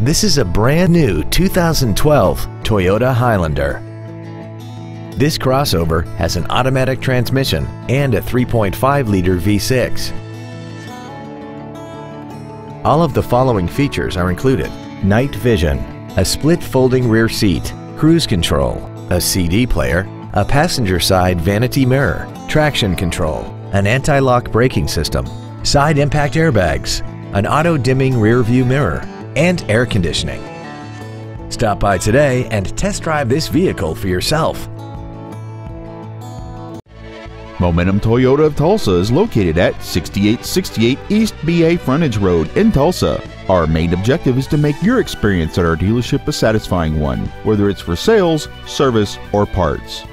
This is a brand new 2012 Toyota Highlander. This crossover has an automatic transmission and a 3.5-liter V6. All of the following features are included. Night vision, a split folding rear seat, cruise control, a CD player, a passenger side vanity mirror, traction control, an anti-lock braking system, side impact airbags, an auto-dimming rear view mirror, and air conditioning. Stop by today and test drive this vehicle for yourself. Momentum Toyota of Tulsa is located at 6868 East BA Frontage Road in Tulsa. Our main objective is to make your experience at our dealership a satisfying one, whether it's for sales, service, or parts.